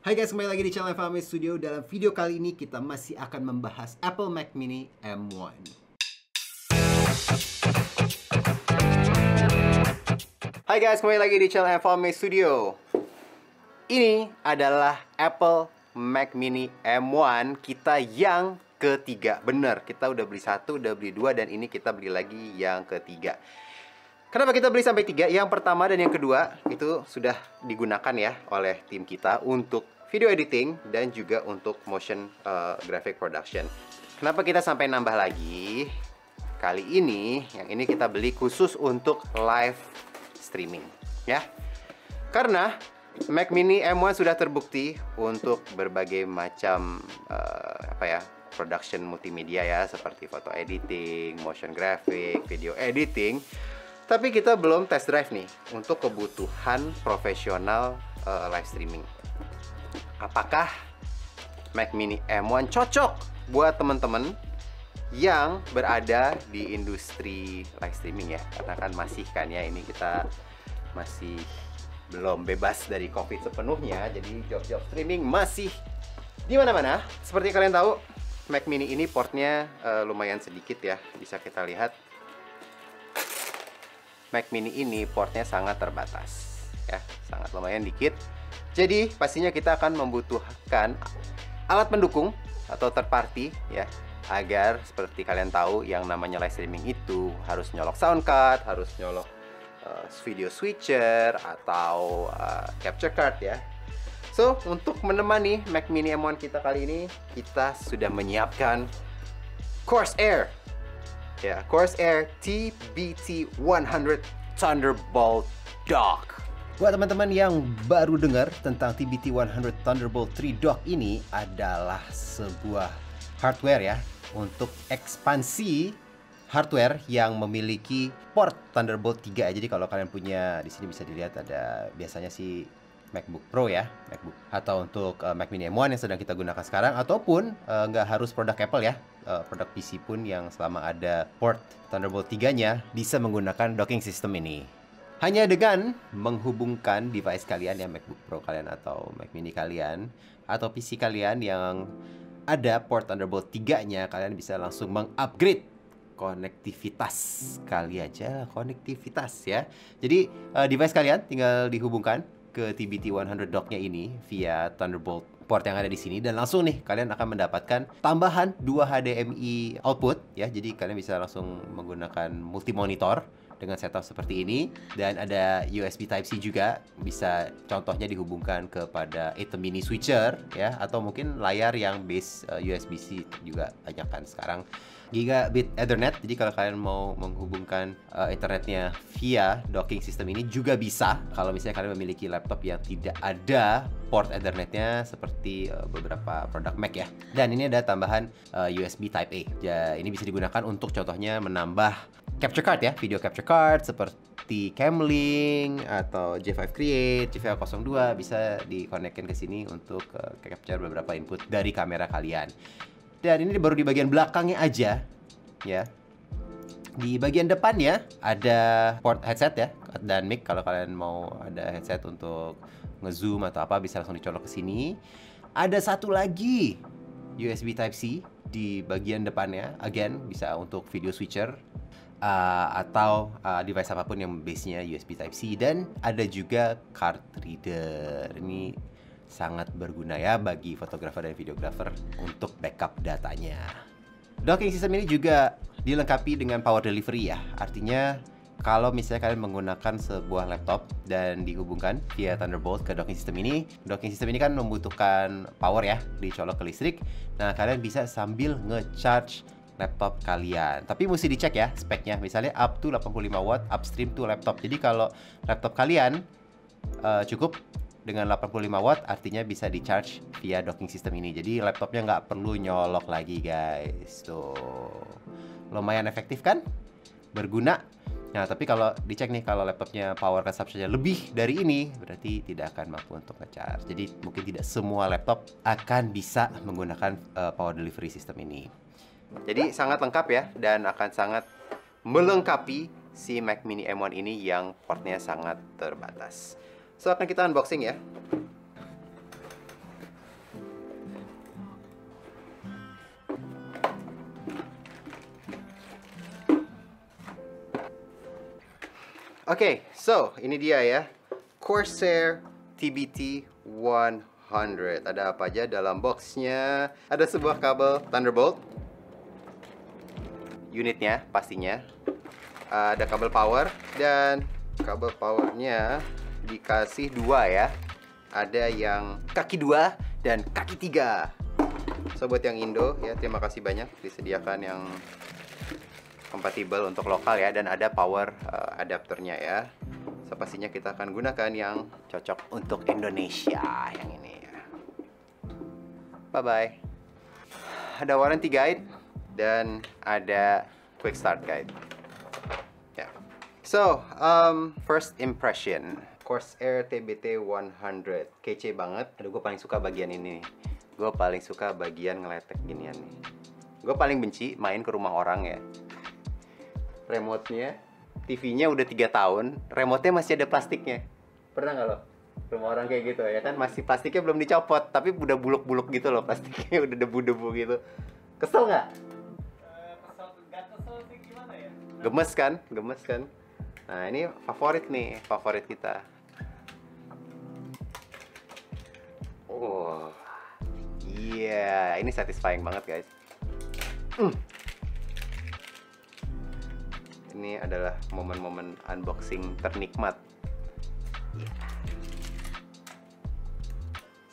Hai guys, kembali lagi di channel FAME Studio. Dalam video kali ini kita masih akan membahas Apple Mac Mini M1. Hai guys, kembali lagi di channel FAME Studio. Ini adalah Apple Mac Mini M1 kita yang ketiga. Bener, kita udah beli satu, udah beli dua, dan ini kita beli lagi yang ketiga. Kenapa kita beli sampai tiga? Yang pertama dan yang kedua itu sudah digunakan ya oleh tim kita untuk video editing dan juga untuk motion uh, graphic production. Kenapa kita sampai nambah lagi? Kali ini yang ini kita beli khusus untuk live streaming ya. Karena Mac Mini M1 sudah terbukti untuk berbagai macam uh, apa ya production multimedia ya seperti foto editing, motion graphic, video editing tapi kita belum test drive nih untuk kebutuhan profesional uh, live streaming. Apakah Mac Mini M1 cocok buat teman-teman yang berada di industri live streaming ya? Karena kan masih kan ya ini kita masih belum bebas dari COVID sepenuhnya, jadi job-job streaming masih di mana-mana. Seperti kalian tahu, Mac Mini ini portnya uh, lumayan sedikit ya, bisa kita lihat Mac Mini ini portnya sangat terbatas ya sangat lumayan dikit. Jadi pastinya kita akan membutuhkan alat pendukung atau third party ya agar seperti kalian tahu yang namanya live streaming itu harus nyolok sound card harus nyolok uh, video switcher atau uh, capture card ya. So, untuk menemani Mac Mini M1 kita kali ini, kita sudah menyiapkan Corsair Ya, Corsair TBT 100 Thunderbolt Dock. Buat teman-teman yang baru dengar tentang TBT 100 Thunderbolt 3 Dock ini adalah sebuah hardware ya untuk ekspansi hardware yang memiliki port Thunderbolt 3. Jadi kalau kalian punya di sini bisa dilihat ada biasanya sih MacBook Pro ya, MacBook atau untuk uh, Mac Mini M1 yang sedang kita gunakan sekarang ataupun uh, nggak harus produk Apple ya, uh, produk PC pun yang selama ada port Thunderbolt 3-nya bisa menggunakan docking system ini. Hanya dengan menghubungkan device kalian ya MacBook Pro kalian atau Mac Mini kalian atau PC kalian yang ada port Thunderbolt 3-nya, kalian bisa langsung mengupgrade konektivitas kali aja konektivitas ya. Jadi uh, device kalian tinggal dihubungkan ke TBT 100 docknya ini via Thunderbolt port yang ada di sini. Dan langsung nih kalian akan mendapatkan tambahan 2 HDMI output ya. Jadi kalian bisa langsung menggunakan multi monitor dengan setup seperti ini dan ada USB Type C juga bisa contohnya dihubungkan kepada item mini switcher ya atau mungkin layar yang base uh, eh, USB-C juga banyak kan sekarang gigabit Ethernet. Jadi kalau kalian mau menghubungkan uh, internetnya via docking system ini juga bisa. Kalau misalnya kalian memiliki laptop yang tidak ada port Ethernetnya seperti uh, beberapa produk Mac ya. Dan ini ada tambahan uh, USB Type A. Ya, ini bisa digunakan untuk contohnya menambah capture card ya, video capture card seperti Camlink atau J5 Create, J502 bisa dikonekkan ke sini untuk uh, capture beberapa input dari kamera kalian. Dan ini baru di bagian belakangnya aja, ya. Di bagian depannya ada port headset ya dan mic kalau kalian mau ada headset untuk ngezoom atau apa bisa langsung dicolok ke sini. Ada satu lagi USB Type C di bagian depannya, again bisa untuk video switcher uh, atau uh, device apa pun yang base-nya USB Type C dan ada juga card reader. Ini sangat berguna ya bagi fotografer dan videografer untuk backup datanya. Docking system ini juga dilengkapi dengan power delivery ya. Artinya kalau misalnya kalian menggunakan sebuah laptop dan dihubungkan via Thunderbolt ke docking system ini, docking system ini kan membutuhkan power ya, dicolok ke listrik. Nah, kalian bisa sambil nge-charge laptop kalian. Tapi mesti dicek ya speknya. Misalnya up to 85 watt upstream to laptop. Jadi kalau laptop kalian uh, cukup dengan 85 watt artinya bisa di charge via docking system ini. Jadi laptopnya nggak perlu nyolok lagi guys. Tuh. Lumayan efektif kan? Berguna. Nah tapi kalau dicek nih kalau laptopnya power consumptionnya lebih dari ini berarti tidak akan mampu untuk ngecharge. Jadi mungkin tidak semua laptop akan bisa menggunakan uh, power delivery system ini jadi sangat lengkap ya dan akan sangat melengkapi si Mac Mini M1 ini yang portnya sangat terbatas. So akan kita unboxing ya. Oke, okay, so ini dia ya Corsair TBT 100 Ada apa aja dalam boxnya Ada sebuah kabel Thunderbolt Unitnya pastinya. Ada kabel power dan kabel powernya dikasih dua ya. Ada yang kaki dua dan kaki tiga. So buat yang Indo ya terima kasih banyak disediakan yang kompatibel untuk lokal ya dan ada power uh, adapternya ya. So, pastinya kita akan gunakan yang cocok untuk Indonesia yang ini ya. Bye bye. Ada warranty guide dan ada quick start guide. Yeah. So, um, first impression Corsair TBT 100 kece banget. Aduh, gue paling suka bagian ini. Gue paling suka bagian ngeletek ginian nih. Gue paling benci main ke rumah orang ya. Remote-nya TV-nya udah tiga tahun, remote-nya masih ada plastiknya. Pernah nggak lo? Rumah orang kayak gitu ya kan masih plastiknya belum dicopot, tapi udah buluk-buluk gitu loh plastiknya udah debu-debu gitu. Kesel nggak? Gemes kan? Gemes kan? Nah ini favorit nih, favorit kita. Oh, iya, yeah. ini satisfying banget guys. Mm ini adalah momen-momen unboxing ternikmat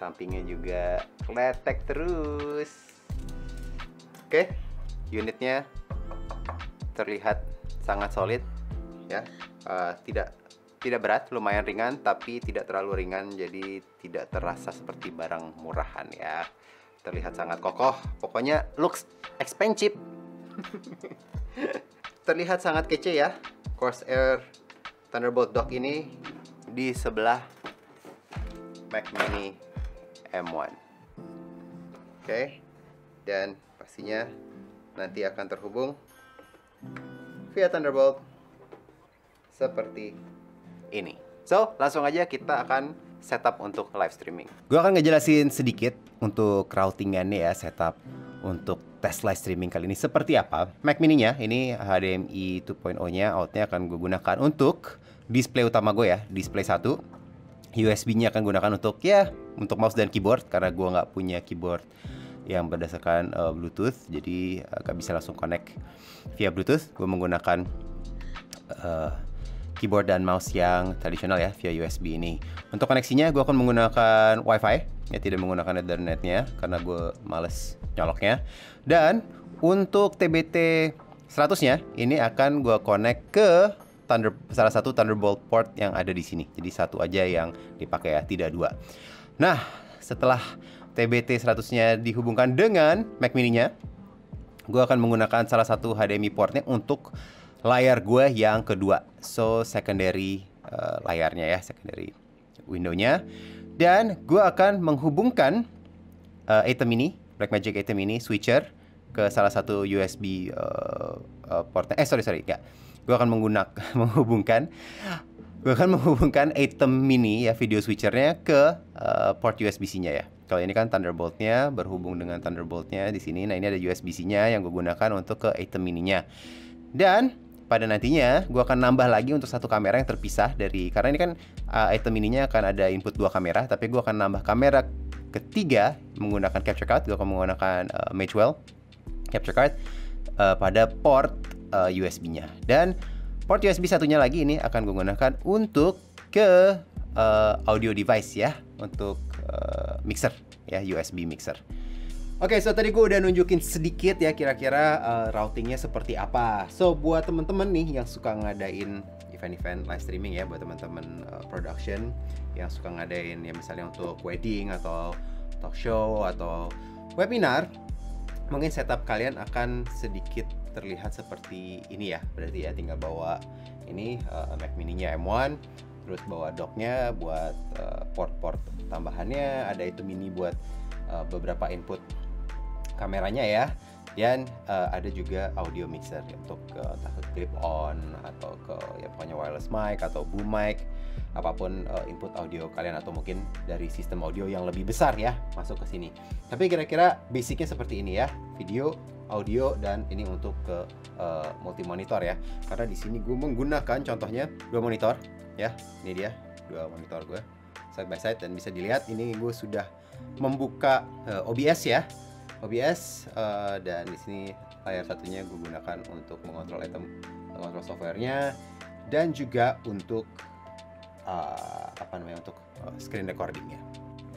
sampingnya juga kletek terus oke unitnya terlihat sangat solid ya. Uh, tidak tidak berat lumayan ringan tapi tidak terlalu ringan jadi tidak terasa seperti barang murahan ya. Terlihat sangat kokoh pokoknya looks expensive. Terlihat sangat kece ya. Corsair Thunderbolt dock ini di sebelah Mac Mini M1 oke okay. dan pastinya nanti akan terhubung via Thunderbolt seperti ini so langsung aja kita akan setup untuk live streaming. Gue akan ngejelasin sedikit untuk routingannya ya setup untuk tes live streaming kali ini seperti apa. Mac mini-nya ini HDMI 2.0-nya outnya akan gue gunakan untuk display utama gue ya, display satu. USB-nya akan gunakan untuk ya untuk mouse dan keyboard karena gue nggak punya keyboard yang berdasarkan uh, Bluetooth, jadi uh, gak bisa langsung connect via Bluetooth. Gue menggunakan uh, keyboard dan mouse yang tradisional ya via USB ini. Untuk koneksinya gue akan menggunakan WiFi ya tidak menggunakan Ethernetnya karena gue males nyoloknya. Dan untuk TBT 100-nya ini akan gue connect ke Thunder salah satu Thunderbolt port yang ada di sini. Jadi satu aja yang dipakai ya, tidak dua. Nah, setelah TBT 100-nya dihubungkan dengan Mac mini-nya, gue akan menggunakan salah satu HDMI portnya untuk layar gue yang kedua. So secondary uh, layarnya ya, secondary windownya. Dan gue akan menghubungkan uh, Atom ini, Blackmagic Atom ini switcher ke salah satu USB uh, uh, portnya. Eh sorry sorry, enggak. Gue akan menggunakan menghubungkan gue akan menghubungkan Atom Mini ya video switchernya ke uh, port USB-C-nya ya. Kalau ini kan Thunderbolt-nya berhubung dengan Thunderbolt-nya di sini. Nah ini ada USB-C-nya yang gue gunakan untuk ke Atom Mini-nya. Dan pada nantinya gue akan nambah lagi untuk satu kamera yang terpisah dari karena ini kan uh, item ininya akan ada input dua kamera tapi gue akan nambah kamera ketiga menggunakan capture card gue akan menggunakan uh, Magewell capture card uh, pada port uh, USB-nya dan port USB satunya lagi ini akan gue gunakan untuk ke uh, audio device ya untuk uh, mixer ya USB mixer. Oke, okay, so tadi gue udah nunjukin sedikit ya kira-kira uh, routingnya seperti apa. So buat temen-temen nih yang suka ngadain event-event live streaming ya, buat temen-temen uh, production yang suka ngadain ya misalnya untuk wedding atau talk show atau webinar, mungkin setup kalian akan sedikit terlihat seperti ini ya. Berarti ya tinggal bawa ini uh, Mac Mini-nya M1, terus bawa docknya buat port-port uh, tambahannya, ada itu mini buat uh, beberapa input kameranya ya dan uh, ada juga audio mixer untuk uh, clip on atau ke ya pokoknya wireless mic atau boom mic apa pun uh, input audio kalian atau mungkin dari sistem audio yang lebih besar ya masuk ke sini. Tapi kira-kira basicnya seperti ini ya. Video audio dan ini untuk ke uh, multi monitor ya. Karena di sini gue menggunakan contohnya dua monitor ya. Ini dia dua monitor gue side by side dan bisa dilihat ini gue sudah membuka uh, OBS ya. OBS uh, dan di sini layar satunya gue gunakan untuk mengontrol item mengontrol softwarenya dan juga untuk uh, apa namanya untuk screen recordingnya.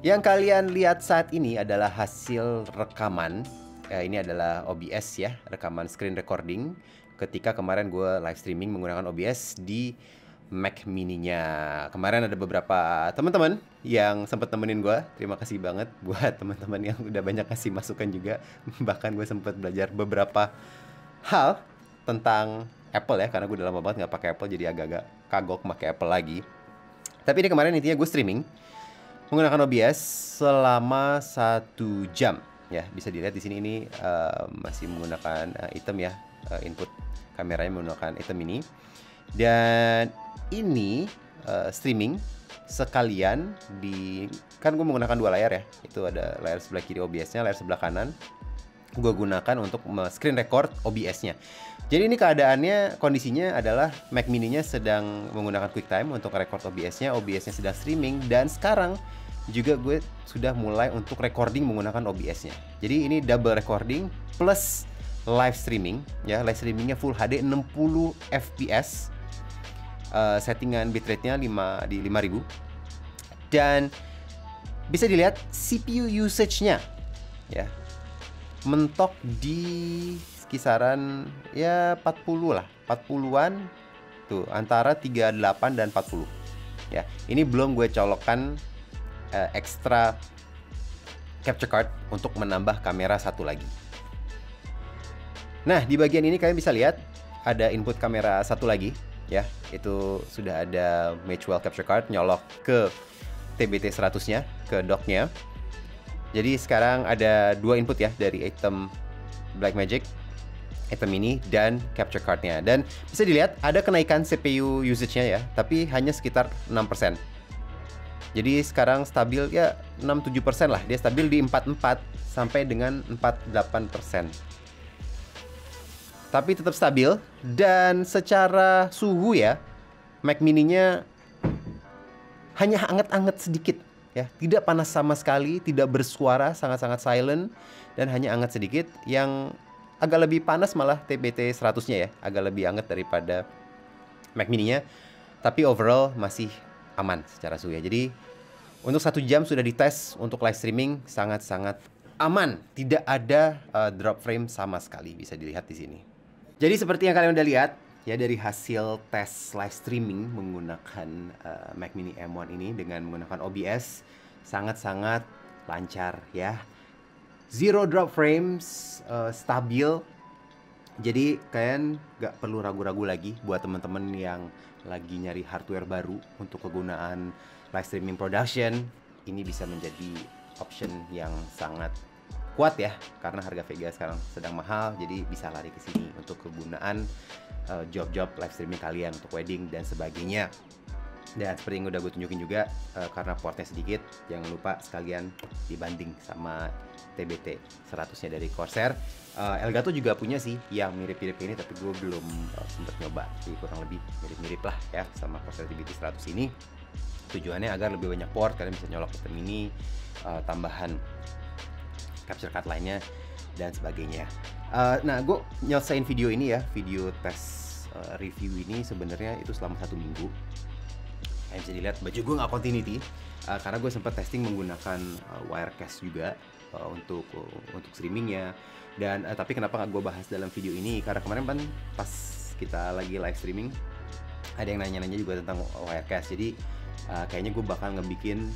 Yang kalian lihat saat ini adalah hasil rekaman. Ya, ini adalah OBS ya, rekaman screen recording. Ketika kemarin gue live streaming menggunakan OBS di Mac Mini-nya. Kemarin ada beberapa teman-teman yang sempat temenin gue. Terima kasih banget buat teman-teman yang udah banyak kasih masukan juga. Bahkan gue sempat belajar beberapa hal tentang Apple ya, karena gue udah lama banget nggak pakai Apple, jadi agak-agak kagok pakai Apple lagi. Tapi ini kemarin intinya gue streaming menggunakan OBS selama satu jam ya bisa dilihat di sini ini uh, masih menggunakan uh, item ya uh, input kameranya menggunakan item ini. Dan ini uh, streaming sekalian di kan gue menggunakan dua layar ya. Itu ada layar sebelah kiri OBS-nya layar sebelah kanan. Gue gunakan untuk screen record OBS-nya jadi ini keadaannya kondisinya adalah Mac Mini-nya sedang menggunakan QuickTime untuk record OBS-nya OBS-nya sedang streaming. Dan sekarang juga gue sudah mulai untuk recording menggunakan OBS-nya. Jadi ini double recording plus live streaming ya, live streamingnya full HD 60 fps. Uh, settingan bitrate-nya 5 di 5000 dan bisa dilihat CPU usage-nya ya. Mentok di kisaran ya 40 lah, 40-an tuh antara 38 dan 40. Ya, ini belum gue colokkan uh, extra capture card untuk menambah kamera satu lagi. Nah, di bagian ini kalian bisa lihat ada input kamera satu lagi ya. Itu sudah ada Matchwell capture card nyolok ke TBT 100-nya, ke docknya. Jadi sekarang ada dua input ya dari item Blackmagic item ini dan capture cardnya dan bisa dilihat ada kenaikan CPU usage-nya ya tapi hanya sekitar 6% jadi sekarang stabil ya 6-7% lah. Dia stabil di 44 sampai dengan 48%. Tapi tetap stabil dan secara suhu ya Mac mini-nya hanya hangat-hangat sedikit ya. Tidak panas sama sekali, tidak bersuara, sangat-sangat silent dan hanya hangat sedikit yang agak lebih panas malah TBT 100-nya ya, agak lebih hangat daripada Mac mini-nya. Tapi overall masih aman secara suhu ya. Jadi untuk satu jam sudah dites untuk live streaming sangat-sangat aman, tidak ada uh, drop frame sama sekali bisa dilihat di sini. Jadi seperti yang kalian udah lihat ya dari hasil tes live streaming menggunakan uh, Mac Mini M1 ini dengan menggunakan OBS sangat-sangat lancar ya. Zero drop frames, uh, stabil. Jadi kalian gak perlu ragu-ragu lagi buat teman-teman yang lagi nyari hardware baru untuk kegunaan live streaming production. Ini bisa menjadi option yang sangat kuat ya karena harga Vega sekarang sedang mahal jadi bisa lari ke sini untuk kegunaan uh, job-job live streaming kalian untuk wedding dan sebagainya dan seperti yang udah gue tunjukin juga uh, karena portnya sedikit jangan lupa sekalian dibanding sama TBT 100 nya dari Corsair. Uh, Elgato juga punya sih yang mirip-mirip ini tapi gue belum uh, sempet nyoba. Jadi kurang lebih mirip-mirip lah ya sama Corsair TBT 100 ini. Tujuannya agar lebih banyak port kalian bisa nyolok item ini uh, tambahan capture card lainnya dan sebagainya. Uh, nah gue nyelesain video ini ya video tes uh, review ini sebenarnya itu selama satu minggu kalian bisa dilihat baju gue nggak continuity uh, karena gue sempat testing menggunakan uh, wirecast juga uh, untuk uh, untuk streamingnya. Dan uh, tapi kenapa nggak gue bahas dalam video ini? Karena kemarin kan pas kita lagi live streaming ada yang nanya-nanya juga tentang wirecast jadi uh, kayaknya gue bakal ngebikin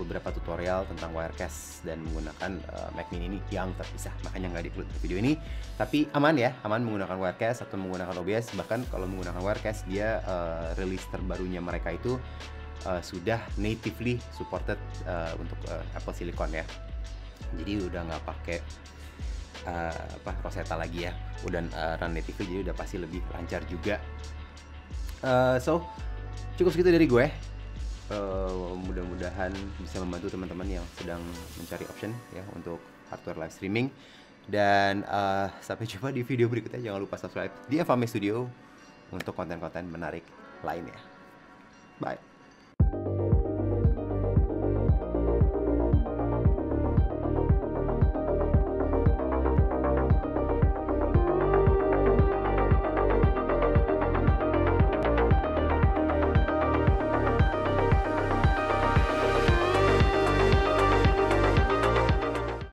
beberapa tutorial tentang wirecast dan menggunakan uh, Mac Mini ini yang terpisah. Makanya nggak di video ini. Tapi aman ya aman menggunakan wirecast atau menggunakan OBS bahkan kalau menggunakan wirecast dia uh, rilis terbarunya mereka itu uh, sudah natively supported uh, untuk uh, Apple Silicon ya. Jadi udah nggak pakai uh, apa Rosetta lagi ya. Udah uh, run natively jadi udah pasti lebih lancar juga. Uh, so cukup segitu dari gue uh, mudah-mudahan bisa membantu teman-teman yang sedang mencari option ya untuk hardware live streaming Dan uh, sampai jumpa di video berikutnya. Jangan lupa subscribe di Evame Studio untuk konten-konten menarik lainnya. Bye.